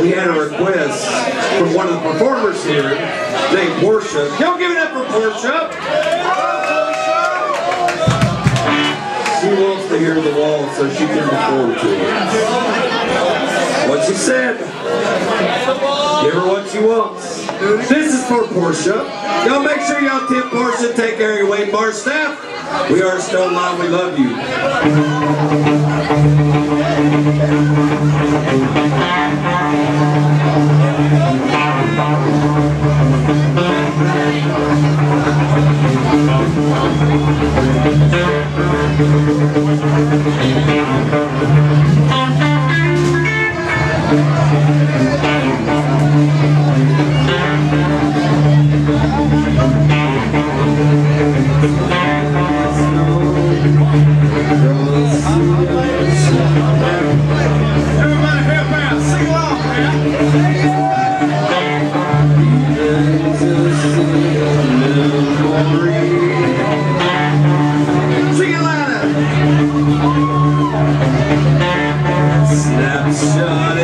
we had a request from one of the performers here named Portia. Y'all give it up for Portia. She wants to hear the wall so she can perform to it. What she said. Give her what she wants. This is for Portia. Y'all make sure y'all tip Portia. Take care of your Wayne Bar staff. We are Stone Line. We love you.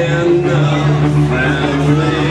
In the family